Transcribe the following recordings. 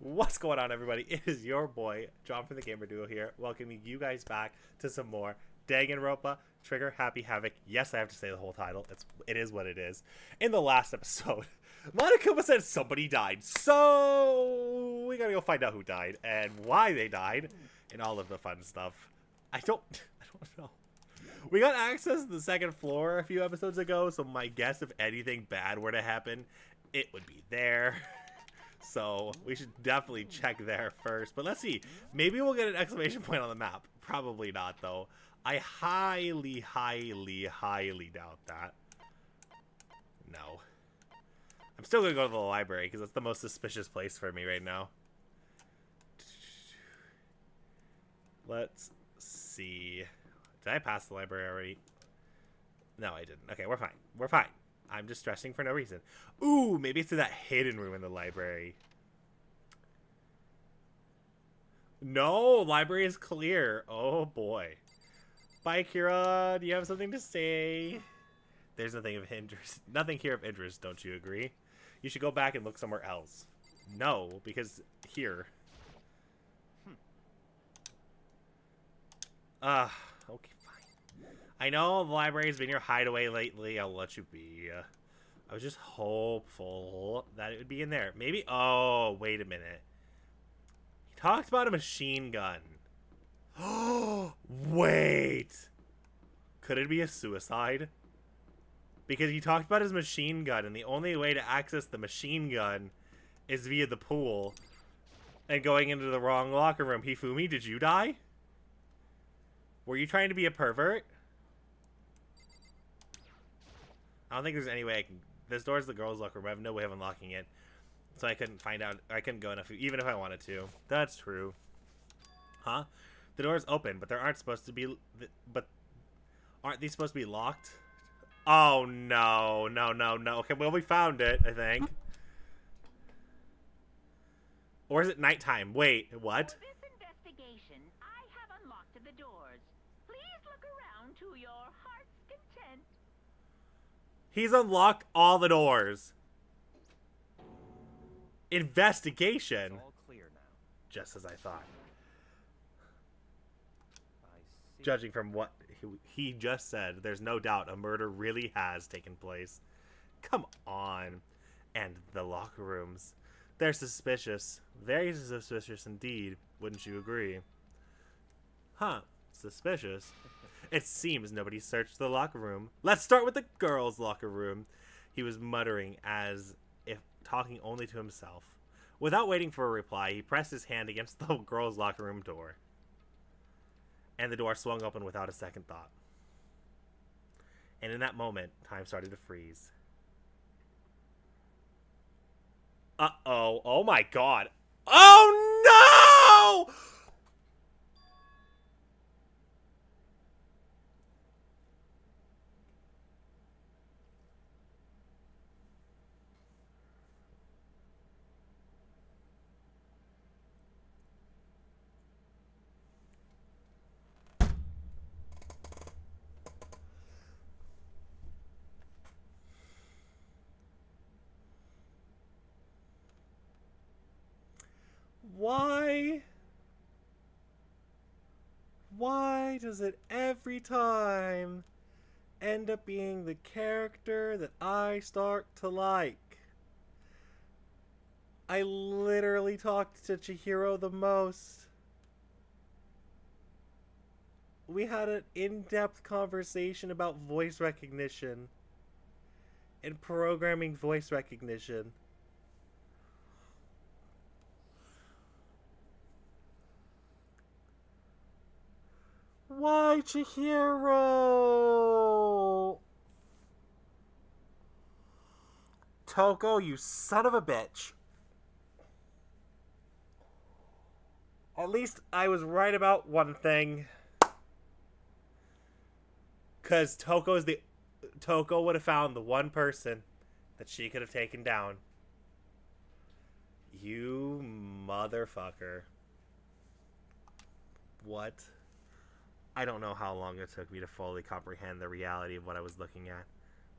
What's going on, everybody? It is your boy, John from the Gamer Duo here, welcoming you guys back to some more Danganronpa Trigger Happy Havoc. Yes, I have to say the whole title. It's it is what it is. In the last episode, Monokuma said somebody died, so we gotta go find out who died and why they died, and all of the fun stuff. I don't, I don't know. We got access to the second floor a few episodes ago, so my guess if anything bad were to happen, it would be there. So we should definitely check there first. But let's see. Maybe we'll get an exclamation point on the map. Probably not, though. I highly, highly, highly doubt that. No. I'm still going to go to the library because that's the most suspicious place for me right now. Let's see. Did I pass the library already? No, I didn't. Okay, we're fine. We're fine. I'm just stressing for no reason. Ooh, maybe it's in that hidden room in the library. No, library is clear. Oh boy. Bye, Kira. Do you have something to say? There's nothing of interest. Nothing here of interest. Don't you agree? You should go back and look somewhere else. No, because here. Ah, uh, okay. I know the library's been your hideaway lately. I'll let you be. I was just hopeful that it would be in there. Maybe. Oh, wait a minute. He talked about a machine gun. Oh, wait. Could it be a suicide? Because he talked about his machine gun, and the only way to access the machine gun is via the pool and going into the wrong locker room. Hifumi, did you die? Were you trying to be a pervert? I don't think there's any way I can... This door's the girls' locker room. I have no way of unlocking it. So I couldn't find out... I couldn't go enough, even if I wanted to. That's true. Huh? The door's open, but there aren't supposed to be... But... Aren't these supposed to be locked? Oh, no. No, no, no. Okay, well, we found it, I think. Or is it nighttime? Wait, what? Oh, He's unlocked all the doors. Investigation. Just as I thought. I Judging from what he just said, there's no doubt a murder really has taken place. Come on. And the locker rooms. They're suspicious. Very suspicious indeed. Wouldn't you agree? Huh. Suspicious. It seems nobody searched the locker room. Let's start with the girls' locker room. He was muttering as if talking only to himself. Without waiting for a reply, he pressed his hand against the girls' locker room door. And the door swung open without a second thought. And in that moment, time started to freeze. Uh oh. Oh my god. Oh no! Why? Why does it every time end up being the character that I start to like? I literally talked to Chihiro the most. We had an in-depth conversation about voice recognition and programming voice recognition. Why, Chihiro? Toko, you son of a bitch. At least I was right about one thing. Cause Toko's the Toko would have found the one person that she could have taken down. You motherfucker. What? I don't know how long it took me to fully comprehend the reality of what I was looking at,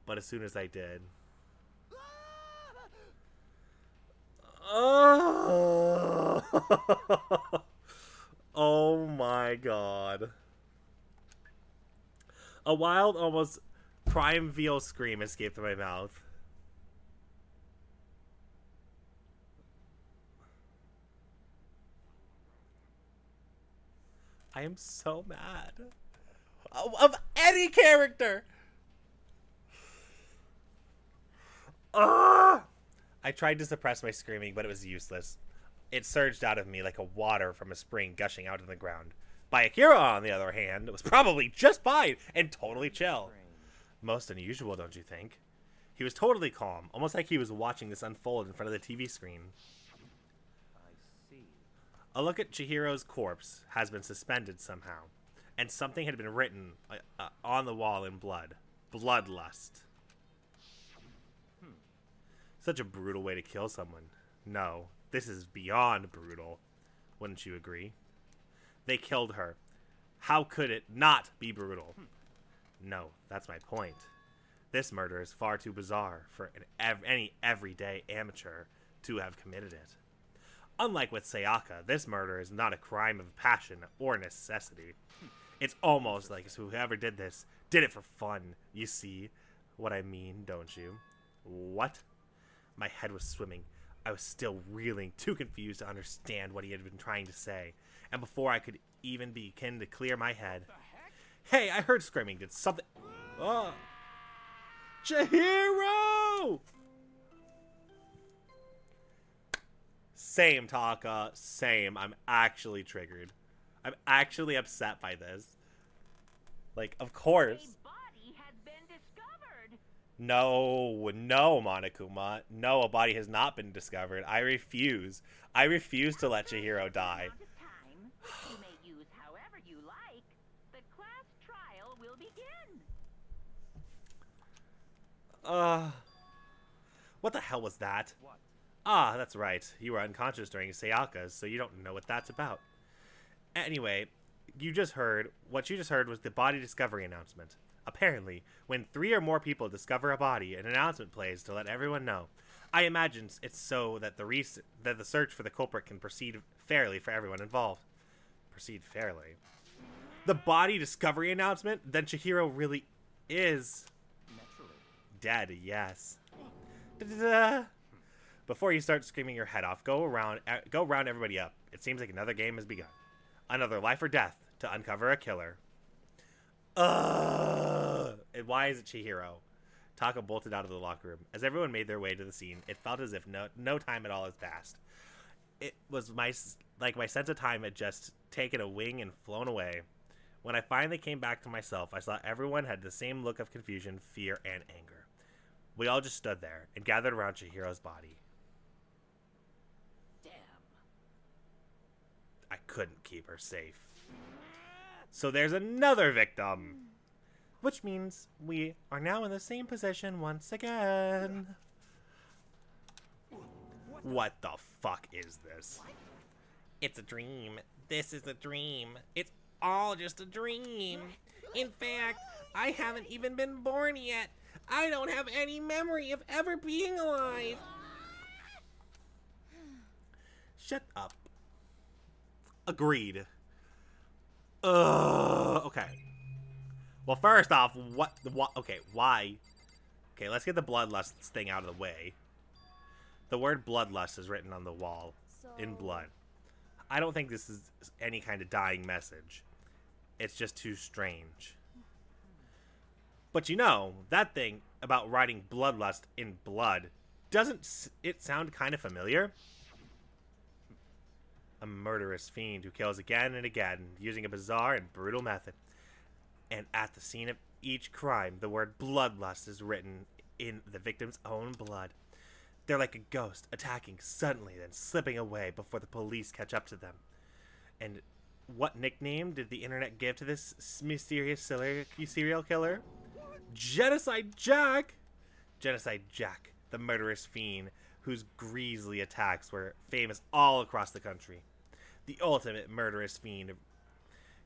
but as soon as I did. Oh! oh my god. A wild, almost prime veal scream escaped my mouth. I am so mad. Of, any character! Ah! I tried to suppress my screaming, but it was useless. It surged out of me like a water from a spring gushing out of the ground. By Akira, on the other hand, was probably just fine and totally chill. Most unusual, don't you think? He was totally calm, almost like he was watching this unfold in front of the TV screen. A look at Chihiro's corpse has been suspended somehow, and something had been written uh, on the wall in blood. Bloodlust. Hmm. Such a brutal way to kill someone. No, this is beyond brutal. Wouldn't you agree? They killed her. How could it not be brutal? No, that's my point. This murder is far too bizarre for ev- any everyday amateur to have committed it. Unlike with Sayaka, this murder is not a crime of passion or necessity. It's almost like whoever did this did it for fun. You see what I mean, don't you? What? My head was swimming. I was still reeling, too confused to understand what he had been trying to say. And before I could even begin to clear my head, hey, I heard screaming. Did something? Oh, Chihiro! Same, Taka. Same. I'm actually triggered. I'm actually upset by this. Like, of course. A body has been discovered. No, no, Monokuma. No, a body has not been discovered. I refuse. I refuse to let Chihiro die. Amount of time, which you may use however you like. The class trial will begin. Uh. What the hell was that? What? Ah, that's right. You were unconscious during Sayaka's, so you don't know what that's about. Anyway, you just heard what you just heard was the body discovery announcement. Apparently, when three or more people discover a body, an announcement plays to let everyone know. I imagine it's so that the that the search for the culprit can proceed fairly for everyone involved. Proceed fairly. The body discovery announcement. Then Chihiro really is Naturally. dead. Yes. Da-da-da. Before you start screaming your head off, go around, go round everybody up. It seems like another game has begun. Another life or death to uncover a killer. Ugh. And why is it Chihiro? Taka bolted out of the locker room. As everyone made their way to the scene, it felt as if no no time at all has passed. It was my like my sense of time had just taken a wing and flown away. When I finally came back to myself, I saw everyone had the same look of confusion, fear, and anger. We all just stood there and gathered around Chihiro's body. I couldn't keep her safe. So there's another victim. Which means we are now in the same position once again. What the fuck is this? It's a dream. This is a dream. It's all just a dream. In fact, I haven't even been born yet. I don't have any memory of ever being alive. Shut up. Agreed. Ugh. Okay. Well, first off, what? What? Okay, why? Okay, let's get the bloodlust thing out of the way. The word bloodlust is written on the wall in blood. I don't think this is any kind of dying message. It's just too strange. But you know, that thing about writing bloodlust in blood, doesn't it sound kind of familiar? A murderous fiend who kills again and again using a bizarre and brutal method. And at the scene of each crime, the word bloodlust is written in the victim's own blood. They're like a ghost, attacking suddenly, then slipping away before the police catch up to them. And what nickname did the internet give to this mysterious serial killer? Genocide Jack! Genocide Jack, the murderous fiend whose grisly attacks were famous all across the country. The ultimate murderous fiend,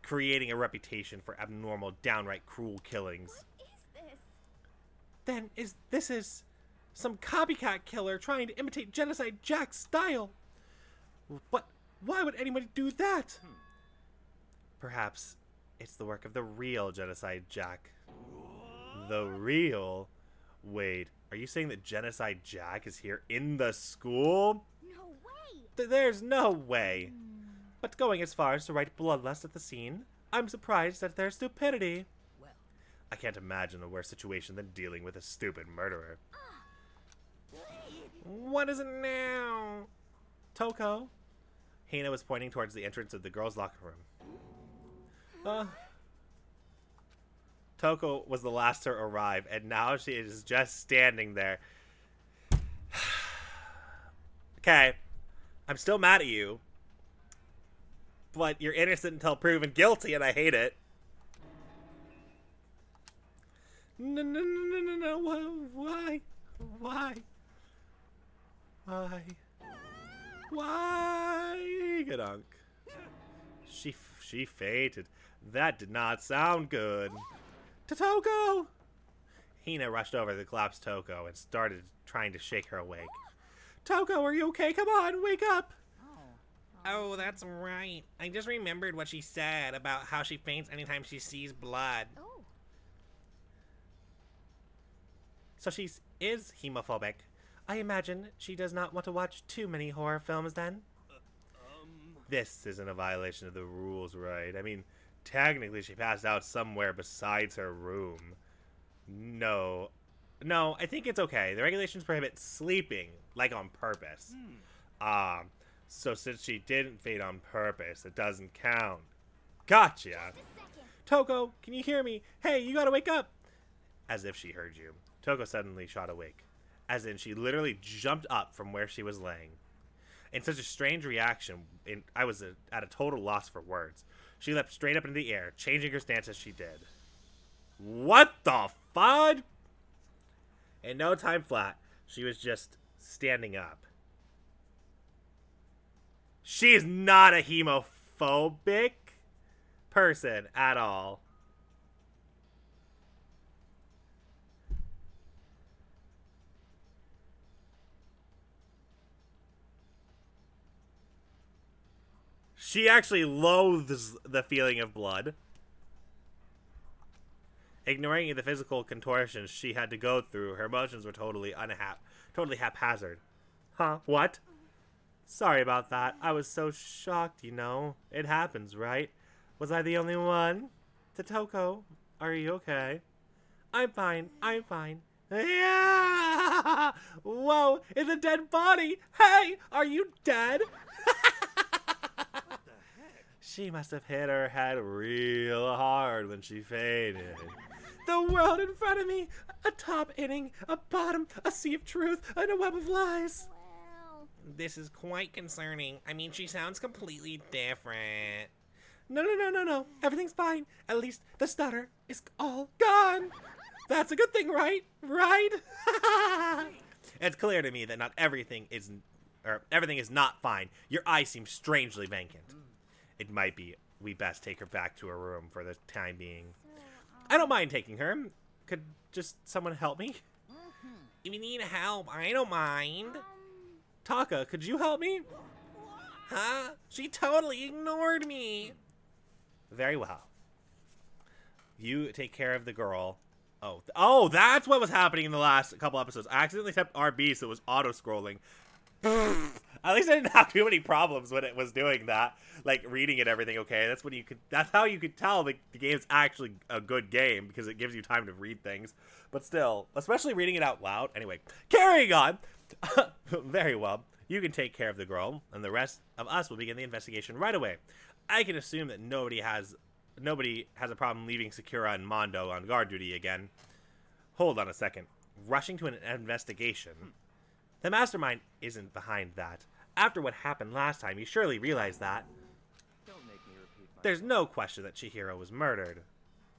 creating a reputation for abnormal, downright cruel killings. What is this? Then is this is some copycat killer trying to imitate Genocide Jack's style? But Why would anybody do that? Perhaps it's the work of the real Genocide Jack. The real? Wait, are you saying that Genocide Jack is here in the school? No way! Th- there's no way. But going as far as to write bloodlust at the scene, I'm surprised at their stupidity. Well, I can't imagine a worse situation than dealing with a stupid murderer. What is it now? Toko? Hina was pointing towards the entrance of the girls' locker room. Uh, Toko was the last to arrive, and now she is just standing there. okay, I'm still mad at you, but you're innocent until proven guilty, and I hate it. No, no, no, no, no, no. Why? Why? Why? Why? Gadunk. She she fainted. That did not sound good. Totoko! Hina rushed over to the collapsed Toko and started trying to shake her awake. Toko, are you okay? Come on, wake up! Oh, that's right. I just remembered what she said about how she faints anytime she sees blood. Oh, So she is hemophobic. I imagine she does not want to watch too many horror films then. This isn't a violation of the rules, right? I mean, technically she passed out somewhere besides her room. No. No, I think it's okay. The regulations prohibit sleeping, like on purpose. Hmm. Um, so since she didn't faint on purpose, it doesn't count. Gotcha. Toko, can you hear me? Hey, you gotta wake up! As if she heard you. Toko suddenly shot awake. As in, she literally jumped up from where she was laying. In such a strange reaction, in, I was a, at a total loss for words. She leapt straight up into the air, changing her stance as she did. What the fud? In no time flat, she was just standing up. She is not a hemophobic person at all. She actually loathes the feeling of blood. Ignoring the physical contortions she had to go through, her emotions were totally unhap totally haphazard. Huh? What? Sorry about that. I was so shocked, you know. It happens, right? Was I the only one? Totoko, are you okay? I'm fine. I'm fine. Yeah! Whoa, it's a dead body. Hey, are you dead? She must have hit her head real hard when she fainted. The world in front of me, a top inning, a bottom, a sea of truth, and a web of lies. This is quite concerning. I mean, she sounds completely different. No, no, no, no, no. Everything's fine. At least the stutter is all gone. That's a good thing, right? Right? it's clear to me that not everything is, or everything is not fine. Your eye seems strangely vacant. Mm. It might be we best take her back to her room for the time being. I don't mind taking her. Could just someone help me? Mm-hmm. If you need help, I don't mind. Taka, could you help me? Huh? She totally ignored me. Very well. You take care of the girl. Oh, oh, that's what was happening in the last couple episodes. I accidentally tapped RB, so it was auto scrolling. At least I didn't have too many problems when it was doing that, like reading it everything. Okay, that's when you could. That's how you could tell the, the game's actually a good game because it gives you time to read things. But still, especially reading it out loud. Anyway, carrying on. Very well. You can take care of the girl, and the rest of us will begin the investigation right away. I can assume that nobody has nobody has a problem leaving Sakura and Mondo on guard duty again. Hold on a second. Rushing to an investigation. The mastermind isn't behind that. After what happened last time, you surely realize that. don't make me repeat myself. There's no question that Chihiro was murdered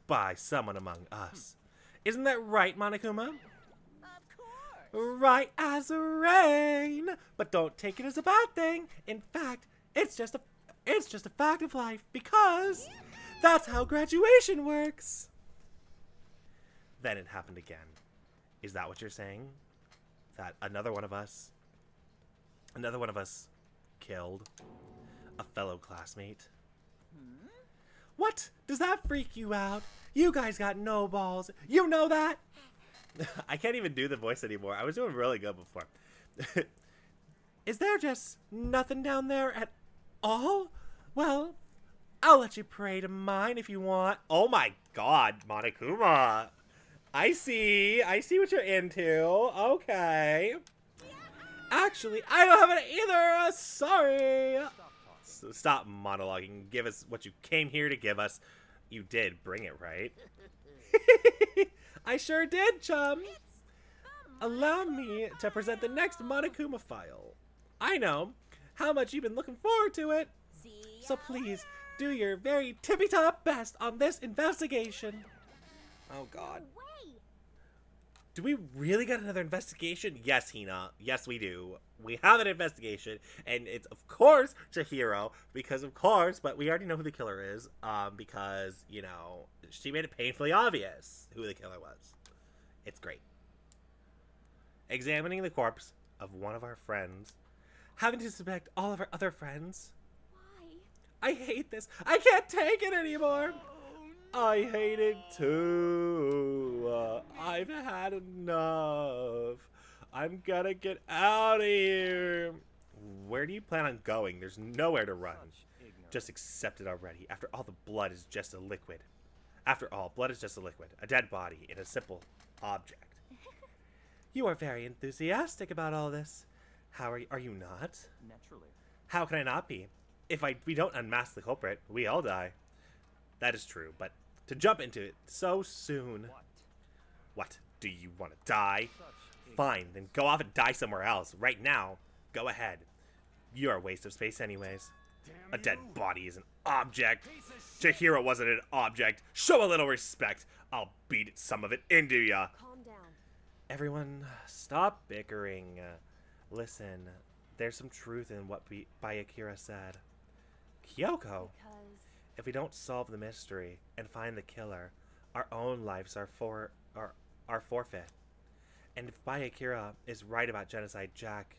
by someone among us. Isn't that right, Monokuma? Right as rain. But don't take it as a bad thing. In fact, it's just a it's just a fact of life because that's how graduation works. Then it happened again. Is that what you're saying? That another one of us another one of us killed? a fellow classmate. What? Does that freak you out? You guys got no balls. You know that? I can't even do the voice anymore. I was doing really good before. Is there just nothing down there at all? Well, I'll let you pray to mine if you want. Oh my god, Monokuma. I see. I see what you're into. Okay. Actually, I don't have it either. Sorry. So stop monologuing. Give us what you came here to give us. You did bring it, right? I sure did, chum. Allow me to present the next Monokuma file. I know how much you've been looking forward to it. So please do your very tippy top best on this investigation. Oh god. Do we really got another investigation? Yes, Hina. Yes, we do. We have an investigation, and it's of course Chihiro, because of course, but we already know who the killer is, um, because, you know, she made it painfully obvious who the killer was. It's great. Examining the corpse of one of our friends, having to suspect all of our other friends. Why? I hate this. I can't take it anymore. I hate it too. Uh, I've had enough. I'm gonna get out of here. Where do you plan on going? There's nowhere to run. Just accept it already. After all, the blood is just a liquid. After all, blood is just a liquid, a dead body in a simple object. You are very enthusiastic about all this. How are you, are you not? Naturally. How can I not be? If I we don't unmask the culprit, we all die. That is true, but to jump into it so soon. What? What? Do you want to die? Fine, then go off and die somewhere else. Right now. Go ahead. You're a waste of space anyways. A dead body is an object. Chihiro wasn't an object. Show a little respect. I'll beat some of it into ya. Calm down. Everyone, stop bickering. Listen, there's some truth in what Bayakira said. Kyoko, Because if we don't solve the mystery and find the killer, our own lives are for are, are forfeit. And if Bayakira is right about genocide Jack,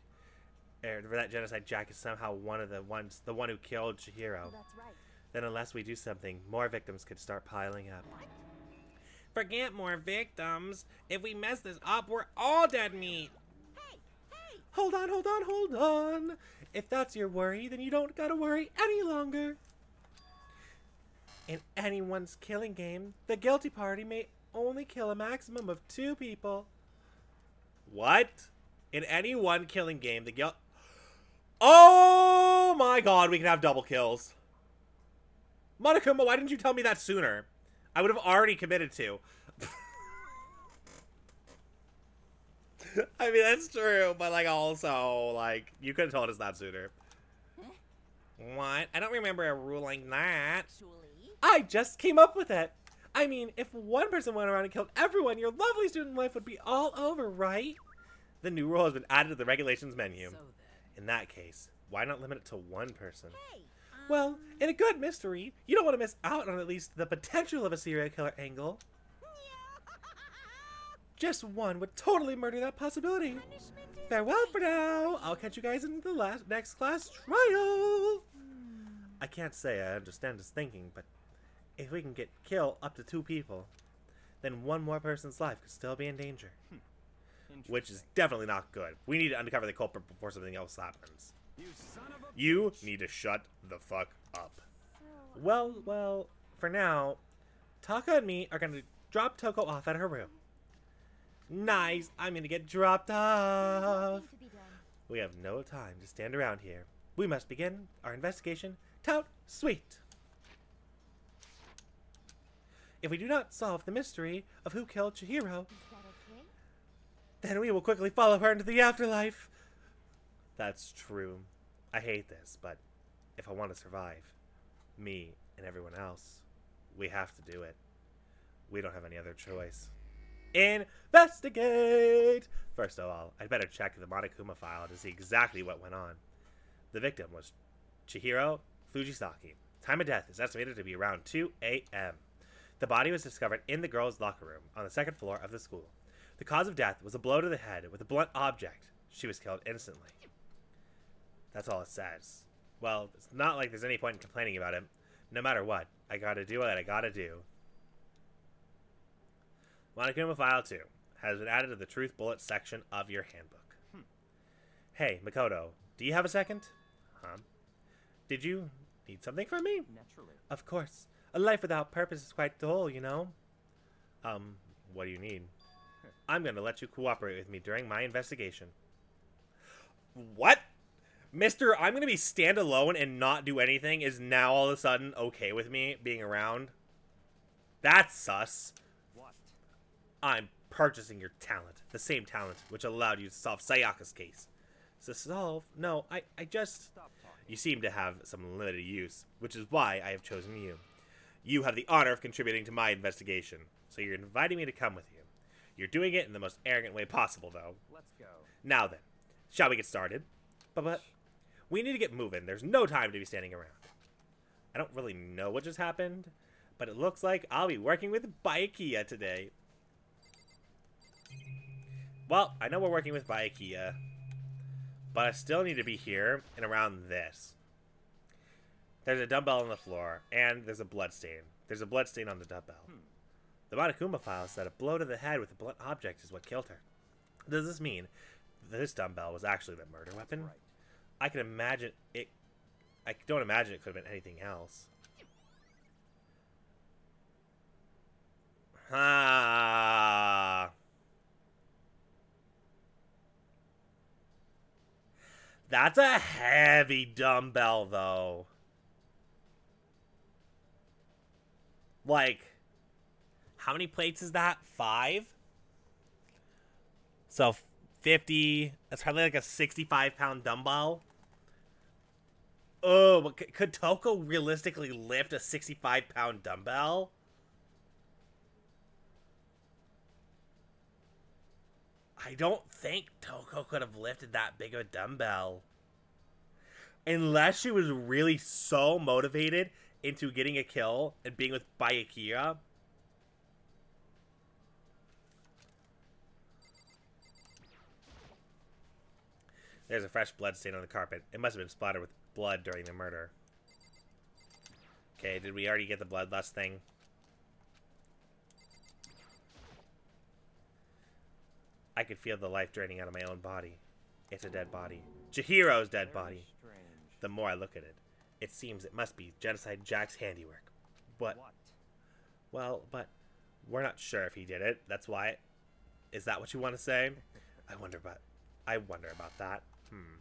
er, or that genocide Jack is somehow one of the ones, the one who killed Chihiro, oh, that's right. then unless we do something, more victims could start piling up. Forget more victims. If we mess this up, we're all dead meat. Hey, hey. Hold on, hold on, hold on. If that's your worry, then you don't gotta worry any longer. In anyone's killing game, the guilty party may only kill a maximum of two people. What? In any one killing game, the guilt. Oh my god, we can have double kills. Monokuma, why didn't you tell me that sooner? I would have already committed to. I mean, that's true, but like also, like, you could have told us that sooner. What? I don't remember a rule like that. Actually, I just came up with it. I mean, if one person went around and killed everyone, your lovely student life would be all over, right? The new rule has been added to the regulations menu. So In that case, why not limit it to one person? hey. Well, um, in a good mystery, you don't want to miss out on at least the potential of a serial killer angle. Just one would totally murder that possibility. Farewell for now. I'll catch you guys in the last next class trial. I can't say I understand his thinking, but if we can get kill up to two people, then one more person's life could still be in danger, hmm. which is definitely not good. We need to uncover the culprit before something else happens. You son of a You need to shut the fuck up. so. Well, well, for now, Taka and me are gonna drop Toko off at her room. Nice, I'm gonna get dropped off. Nothing to be done. We have no time to stand around here. We must begin our investigation. Tout sweet. If we do not solve the mystery of who killed Chihiro, okay? then we will quickly follow her into the afterlife. That's true. I hate this, but if I want to survive, me and everyone else, we have to do it. We don't have any other choice. Investigate! First of all, I'd better check the Monokuma file to see exactly what went on. The victim was Chihiro Fujisaki. Time of death is estimated to be around 2 a.m. The body was discovered in the girls' locker room on the second floor of the school. The cause of death was a blow to the head with a blunt object. She was killed instantly. That's all it says. Well, it's not like there's any point in complaining about it. No matter what, I gotta do what I gotta do. Monokuma File 2 has been added to the Truth Bullet section of your handbook. Hmm. Hey, Makoto, do you have a second? Huh? Did you need something from me? Naturally. Of course. A life without purpose is quite dull, you know? Um, what do you need? I'm gonna let you cooperate with me during my investigation. What? Mister, I'm gonna be stand alone and not do anything is now all of a sudden okay with me being around? That's sus. What? I'm purchasing your talent. The same talent which allowed you to solve Sayaka's case. To solve? No, I, I just... Stop. You seem to have some limited use, which is why I have chosen you. You have the honor of contributing to my investigation, so you're inviting me to come with you. You're doing it in the most arrogant way possible, though. Let's go. Now then, shall we get started? But, but we need to get moving. There's no time to be standing around. I don't really know what just happened, but it looks like I'll be working with Baikia today. Well, I know we're working with Baikia, but I still need to be here and around this. There's a dumbbell on the floor, and there's a blood stain. There's a blood stain on the dumbbell. Hmm. The Monokuma file said a blow to the head with a blunt object is what killed her. Does this mean this dumbbell was actually the murder weapon? Right. I can imagine it. I don't imagine it could have been anything else. Ah. That's a heavy dumbbell, though. Like, how many plates is that? Five? So, 50. That's probably like a 65 pound dumbbell. Oh, but could Toko realistically lift a 65 pound dumbbell? I don't think Toko could have lifted that big of a dumbbell. Unless she was really so motivated into getting a kill and being with Byakuya. There's a fresh blood stain on the carpet. It must have been splattered with blood during the murder. Okay, did we already get the bloodlust thing? I could feel the life draining out of my own body. It's a dead body. Chihiro's dead body. The more I look at it, it seems it must be Genocide Jack's handiwork. But, What? well, but we're not sure if he did it. That's why. Is that what you want to say? I wonder about. I wonder about that. Hmm.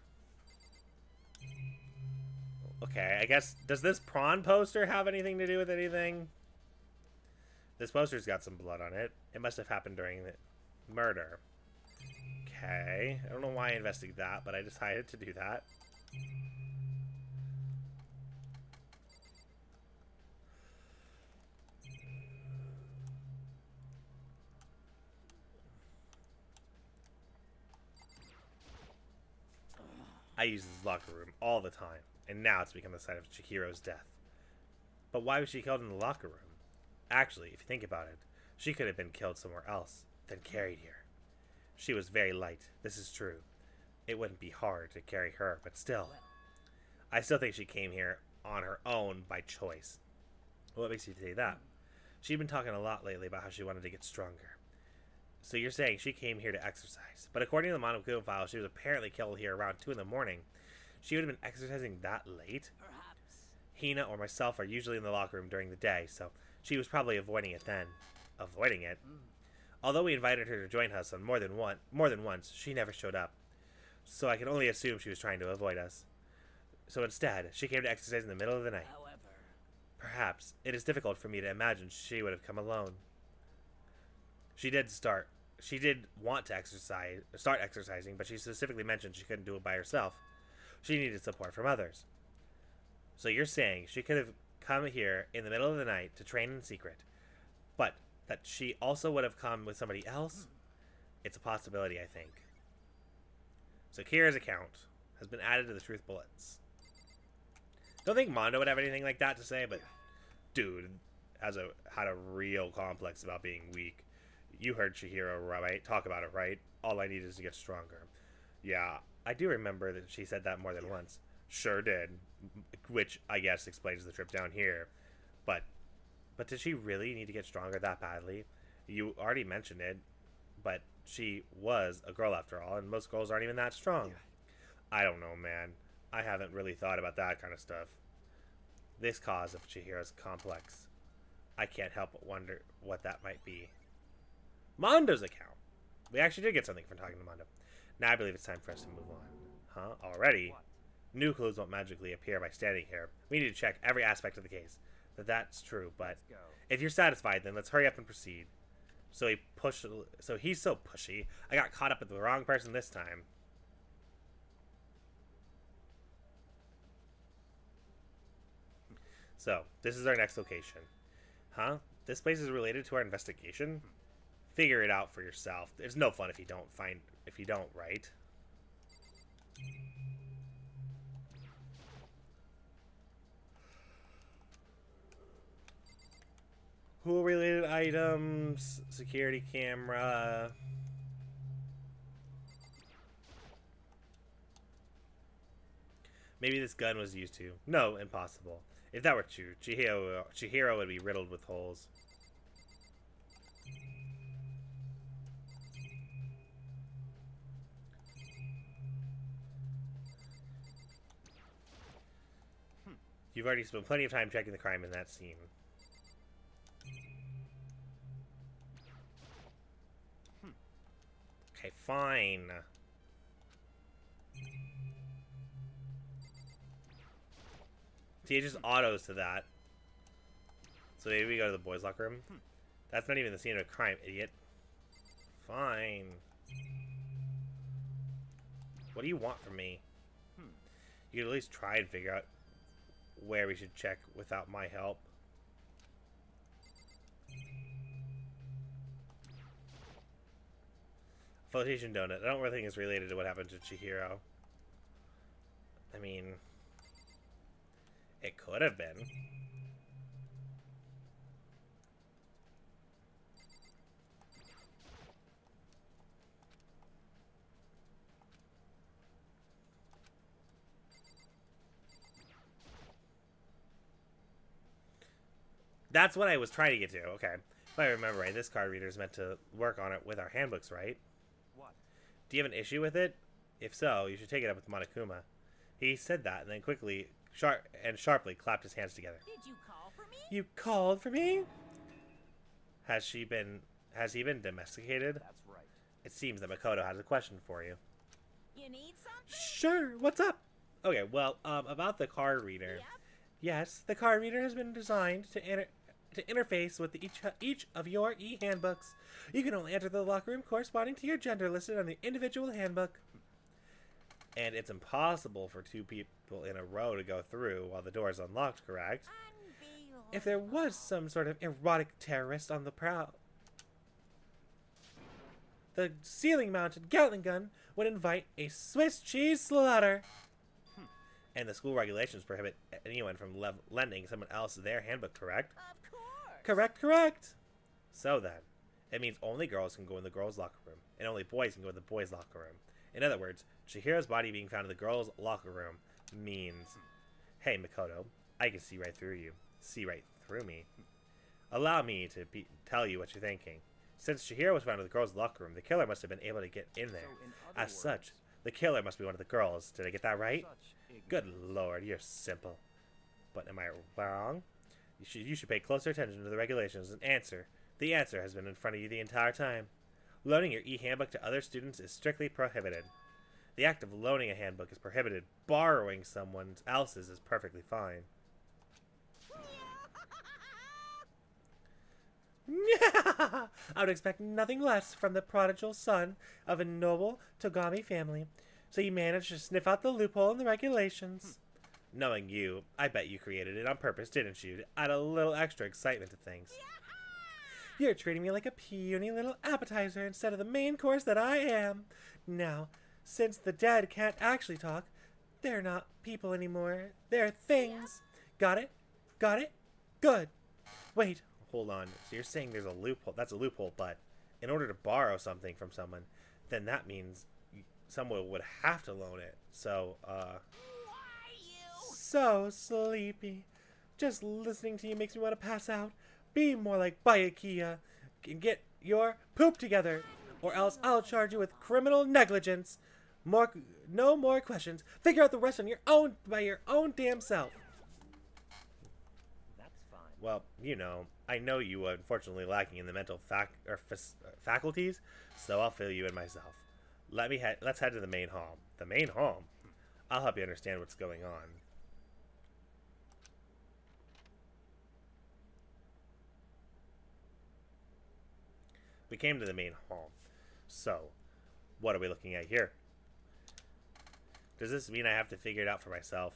Okay, I guess does this prawn poster have anything to do with anything? This poster's got some blood on it. It must have happened during the murder. Okay, I don't know why I investigated that, but I decided to do that. I use this locker room all the time, and now it's become the site of Chihiro's death. But why was she killed in the locker room? Actually, if you think about it, she could have been killed somewhere else, then carried here. She was very light, this is true. It wouldn't be hard to carry her, but still. I still think she came here on her own by choice. What makes you say that? She'd been talking a lot lately about how she wanted to get stronger. So you're saying she came here to exercise. But according to the Monokuma file, she was apparently killed here around 2 in the morning. She would have been exercising that late? Perhaps. Hina or myself are usually in the locker room during the day, so she was probably avoiding it then. Avoiding it? Hmm. Although we invited her to join us on more than one, more than once, she never showed up. So I can only assume she was trying to avoid us. So instead, she came to exercise in the middle of the night. However, Perhaps it is difficult for me to imagine she would have come alone. She did start. She did want to exercise, start exercising, but she specifically mentioned she couldn't do it by herself. She needed support from others. So you're saying she could have come here in the middle of the night to train in secret, but that she also would have come with somebody else? It's a possibility, I think. Sakura's account has been added to the Truth Bullets. Don't think Mondo would have anything like that to say, but dude has a had a real complex about being weak. You heard Chihiro right talk about it, right? All I need is to get stronger. Yeah, I do remember that she said that more than once. Sure did. Which I guess explains the trip down here. But but did she really need to get stronger that badly? You already mentioned it, but she was a girl after all, and most girls aren't even that strong. I don't know, man. I haven't really thought about that kind of stuff. This cause of Chihira's complex. I can't help but wonder what that might be. Mondo's account. We actually did get something from talking to Mondo. Now I believe it's time for us to move on. Huh? Already? What? New clues won't magically appear by standing here. We need to check every aspect of the case. That that's true, but if you're satisfied, then let's hurry up and proceed. So he pushed. So he's so pushy. I got caught up with the wrong person this time. So this is our next location, huh? This place is related to our investigation. Figure it out for yourself. It's no fun if you don't find if you don't, right? Who related items, security camera. Maybe this gun was used to. No, impossible. If that were true, Chihiro, Chihiro would be riddled with holes. You've already spent plenty of time checking the crime in that scene. Okay, fine. See, it just autos to that. So maybe we go to the boys' locker room. That's not even the scene of a crime, idiot. Fine. What do you want from me? Hmm. You could at least try and figure out where we should check without my help. Flotation donut. I don't really think it's related to what happened to Chihiro. I mean, it could have been. That's what I was trying to get to. Okay. If I remember right, this card reader is meant to work on it with our handbooks, right? What? Do you have an issue with it? If so, you should take it up with Monokuma. He said that and then quickly sharp and sharply clapped his hands together. Did you call for me? You called for me? Has she been has he been domesticated? That's right. It seems that Makoto has a question for you. You need something? Sure, what's up? Okay, well, um about the card reader. Yep. Yes, the card reader has been designed to inter- to interface with each each of your e-handbooks. You can only enter the locker room corresponding to your gender listed on the individual handbook. And it's impossible for two people in a row to go through while the door is unlocked, correct? If there was some sort of erotic terrorist on the prowl, the ceiling mounted Gatling gun would invite a Swiss cheese slaughter. And the school regulations prohibit anyone from lending someone else their handbook, correct? Of course. Correct, correct. So then, it means only girls can go in the girls' locker room, and only boys can go in the boys' locker room. In other words, Chihiro's body being found in the girls' locker room means, hey, Makoto, I can see right through you. See right through me. Allow me to be- tell you what you're thinking. Since Chihiro was found in the girls' locker room, the killer must have been able to get in there. So in As such, the killer must be one of the girls. Did I get that right? Good lord, you're simple. But am I wrong? You should you should pay closer attention to the regulations and answer. The answer has been in front of you the entire time. Loaning your e-handbook to other students is strictly prohibited. The act of loaning a handbook is prohibited. Borrowing someone else's is perfectly fine. I would expect nothing less from the prodigal son of a noble Togami family. So you managed to sniff out the loophole in the regulations. Knowing you, I bet you created it on purpose, didn't you? To add a little extra excitement to things. You're treating me like a puny little appetizer instead of the main course that I am. Now, since the dead can't actually talk, they're not people anymore. They're things. Got it? Got it? Good. Wait, hold on. So you're saying there's a loophole? That's a loophole, but in order to borrow something from someone, then that means someone would have to loan it. So, uh, so sleepy. Just listening to you makes me want to pass out. Be more like Byakuya and get your poop together, or else I'll charge you with criminal negligence. More, no more questions. Figure out the rest on your own by your own damn self. That's fine. Well, you know, I know you are unfortunately lacking in the mental fac- or fac- faculties, so I'll fill you in myself. Let me head. Let's head to the main hall. The main hall. I'll help you understand what's going on. We came to the main hall. So, what are we looking at here? Does this mean I have to figure it out for myself?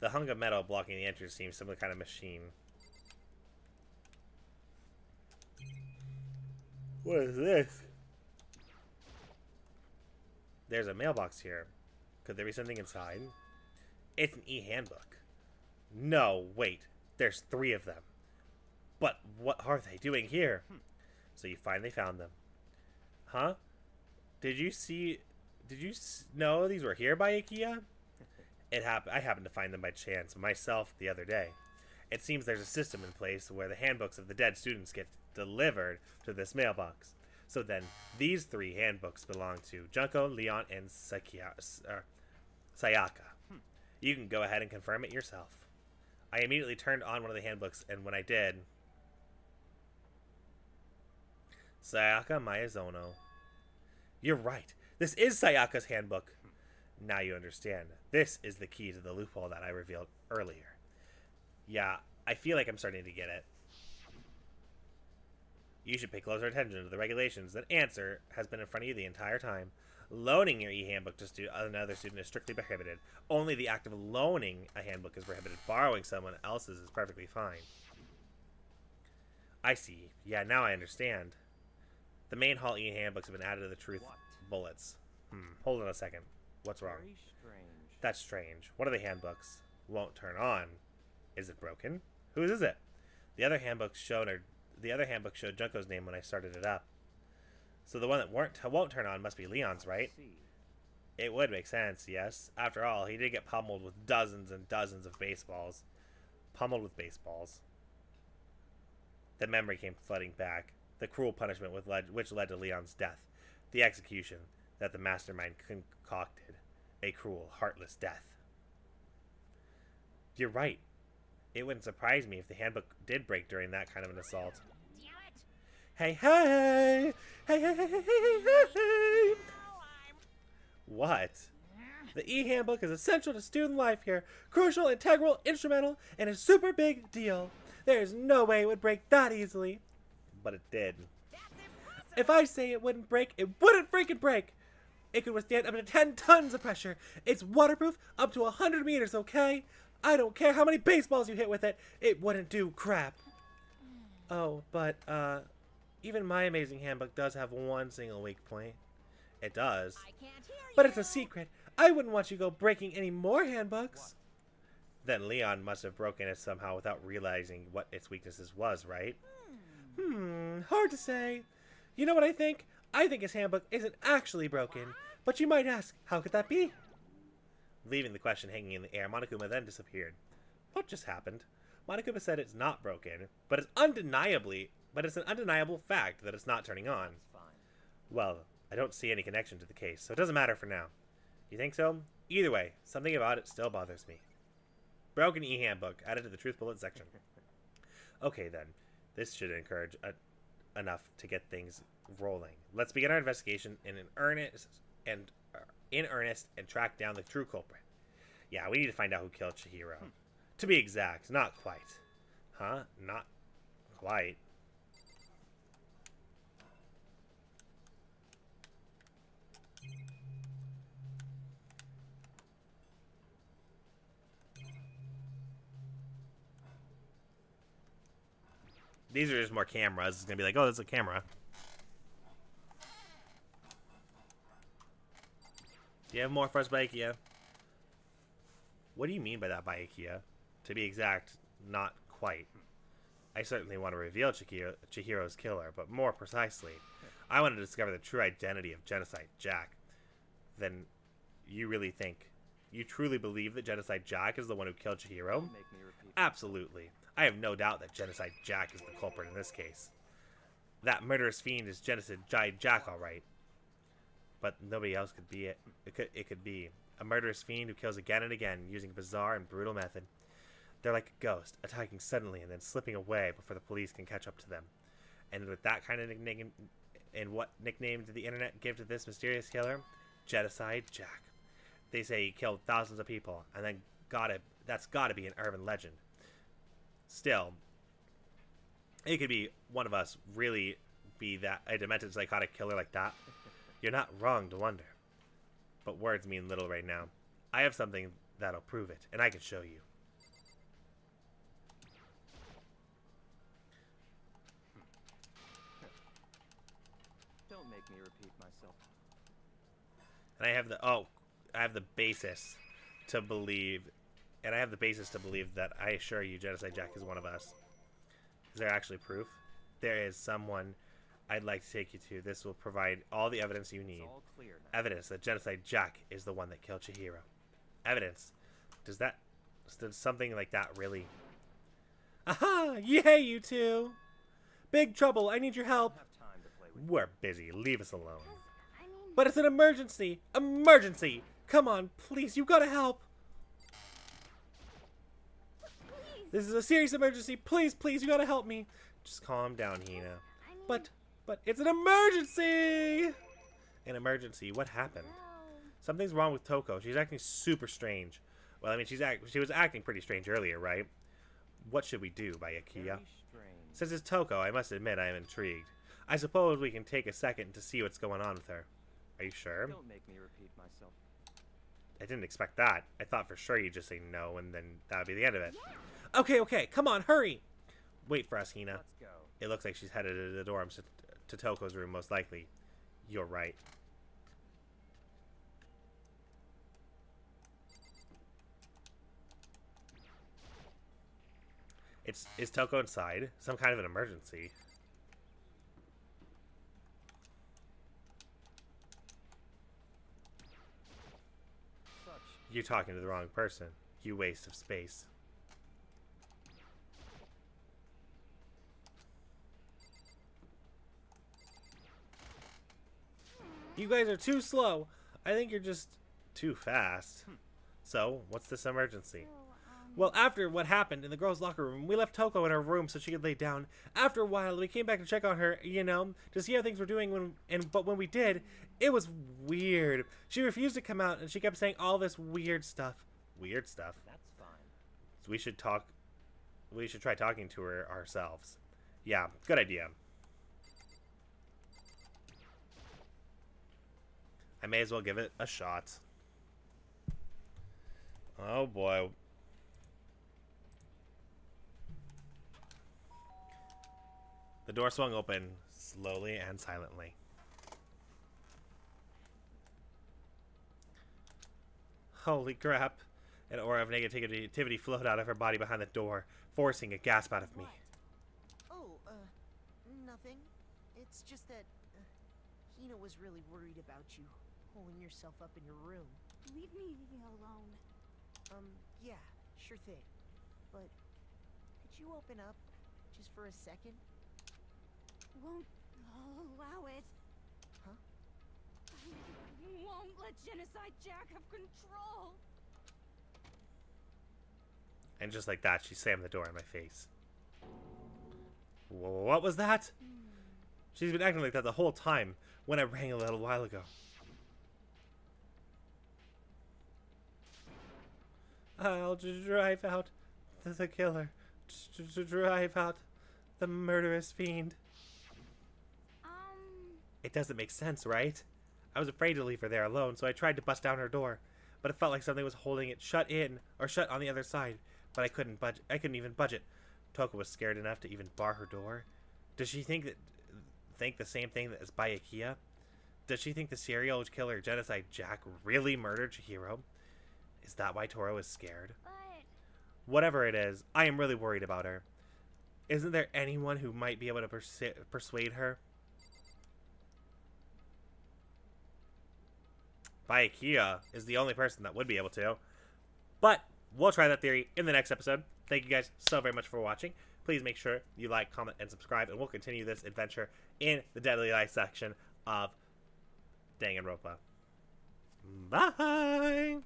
The hunk of metal blocking the entrance seems some kind of machine. What is this? There's a mailbox here. Could there be something inside? It's an e-handbook. No, wait. There's three of them. But what are they doing here? So you finally found them. Huh? Did you see... Did you know these were here Byakuya? It hap- I happened to find them by chance myself the other day. It seems there's a system in place where the handbooks of the dead students get delivered to this mailbox. So then, these three handbooks belong to Junko, Leon, and Sakia- uh, Sayaka. You can go ahead and confirm it yourself. I immediately turned on one of the handbooks, and when I did, Sayaka Maizono. You're right. This is Sayaka's handbook. Now you understand. This is the key to the loophole that I revealed earlier. Yeah, I feel like I'm starting to get it. You should pay closer attention to the regulations that Answer has been in front of you the entire time. Loaning your e-handbook to stu- another student is strictly prohibited. Only the act of loaning a handbook is prohibited. Borrowing someone else's is perfectly fine. I see. Yeah, now I understand. The main hall e-handbooks have been added to the truth What? bullets. Hmm. Hold on a second. What's wrong? Very strange. That's strange. One of the handbooks won't turn on. Is it broken? Whose is it? The other handbook showed her. The other handbook showed Junko's name when I started it up. So the one that weren't won't turn on must be Leon's, right? It would make sense, yes. After all, he did get pummeled with dozens and dozens of baseballs. Pummeled with baseballs. The memory came flooding back. The cruel punishment with led, which led to Leon's death. The execution that the mastermind concocted. A cruel, heartless death. You're right. It wouldn't surprise me if the handbook did break during that kind of an assault. Hey, hey! Hey, hey, hey, hey, hey, hey, What? The e-handbook is essential to student life here. Crucial, integral, instrumental, and a super big deal. There's no way it would break that easily. But it did. If I say it wouldn't break, it wouldn't freaking break. It could withstand up to 10 tons of pressure. It's waterproof up to 100 meters, okay? I don't care how many baseballs you hit with it, it wouldn't do crap. Oh, but, uh, even my amazing handbook does have one single weak point. It does. I can't hear you. But it's a secret. I wouldn't want you to go breaking any more handbooks. Then Leon must have broken it somehow without realizing what its weaknesses was, right? Hmm, hard to say. You know what I think? I think his handbook isn't actually broken. But you might ask, how could that be? Leaving the question hanging in the air, Monokuma then disappeared. What just happened? Monokuma said it's not broken, but it's undeniably, but it's an undeniable fact that it's not turning on. Well, I don't see any connection to the case, so it doesn't matter for now. You think so? Either way, something about it still bothers me. Broken e-handbook added to the truth bullet section. Okay then, this should encourage a, enough to get things rolling. Let's begin our investigation in an earnest and uh, in earnest and track down the true culprit. Yeah, we need to find out who killed Chihiro. To be exact, not quite. Huh? Not quite. These are just more cameras. It's gonna be like, oh, that's a camera. Do you have more for us Byakuya? What do you mean by that Byakuya? To be exact, not quite. I certainly want to reveal Chihiro, Chihiro's killer, but more precisely, I want to discover the true identity of Genocide Jack, then you really think, you truly believe that Genocide Jack is the one who killed Chihiro? Don't make me repeat. Absolutely. I have no doubt that Genocide Jack is the culprit in this case. That murderous fiend is Genocide Jack, all right. But nobody else could be it. It could, it could be a murderous fiend who kills again and again using a bizarre and brutal method. They're like a ghost, attacking suddenly and then slipping away before the police can catch up to them. And with that kind of nickname, and what nickname did the internet give to this mysterious killer? Genocide Jack. They say he killed thousands of people, and then got it. That's got to be an urban legend. Still, it could be one of us really be that a demented psychotic killer like that. You're not wrong to wonder. But words mean little right now. I have something that'll prove it, and I can show you. Don't make me repeat myself. And I have the oh, I have the basis to believe, and I have the basis to believe that I assure you, Genocide Jack is one of us. Is there actually proof? There is someone I'd like to take you to. This will provide all the evidence you need. all clear now. Evidence that Genocide Jack is the one that killed Chihiro. Evidence. Does that, does something like that really? Aha! Yay, you two! Big trouble! I need your help. don't have time to play with. We're busy. Leave us alone. I mean, But it's an emergency! Emergency! Come on, please, you gotta help! please. This is a serious emergency. Please, please, you gotta help me. Just calm down, Hina. I mean, But, but it's an emergency! An emergency? What happened? well, Something's wrong with Toko. She's acting super strange. Well, I mean, she's act- she was acting pretty strange earlier, right? What should we do, Byakuya? Very. Since it's Toko, I must admit I am intrigued. I suppose we can take a second to see what's going on with her. Are you sure? Don't make me repeat myself. I didn't expect that. I thought for sure you'd just say no, and then that would be the end of it. Okay, okay, come on, hurry! Wait for us, Hina. It looks like she's headed to the dorms to, to Toko's room, most likely. You're right. It's is Toko inside? Some kind of an emergency. Such. You're talking to the wrong person. You waste of space. You guys are too slow. I think you're just too fast. So, what's this emergency? well, um, after what happened in the girls' locker room, we left Toko in her room so she could lay down. After a while, we came back to check on her, you know, to see how things were doing. When and but when we did, it was weird. She refused to come out, and she kept saying all this weird stuff. Weird stuff. That's fine. So we should talk. We should try talking to her ourselves. Yeah, good idea. I may as well give it a shot. Oh boy. The door swung open slowly and silently. Holy crap. An aura of negativity flowed out of her body behind the door, forcing a gasp out of me. Oh, uh, nothing. It's just that uh, Hina was really worried about you, holding yourself up in your room. leave me alone. Um, yeah, sure thing. But could you open up just for a second? Won't allow it. Huh? I won't let Genocide Jack have control. And just like that, she slammed the door in my face. What was that? She's been acting like that the whole time when I rang a little while ago. I'll drive out the, the killer. To, to drive out the murderous fiend. Um, It doesn't make sense, right? I was afraid to leave her there alone, so I tried to bust down her door, but it felt like something was holding it shut in or shut on the other side. But I couldn't budge. I couldn't even budge it. Toko was scared enough to even bar her door. Does she think that think the same thing as Byakuya? Does she think the serial killer genocide Jack really murdered Chihiro? Is that why Toko is scared? But... Whatever it is, I am really worried about her. Isn't there anyone who might be able to persuade her? Byakuya is the only person that would be able to. But we'll try that theory in the next episode. Thank you guys so very much for watching. Please make sure you like, comment, and subscribe, and we'll continue this adventure in the Deadly Life section of Danganronpa. Bye!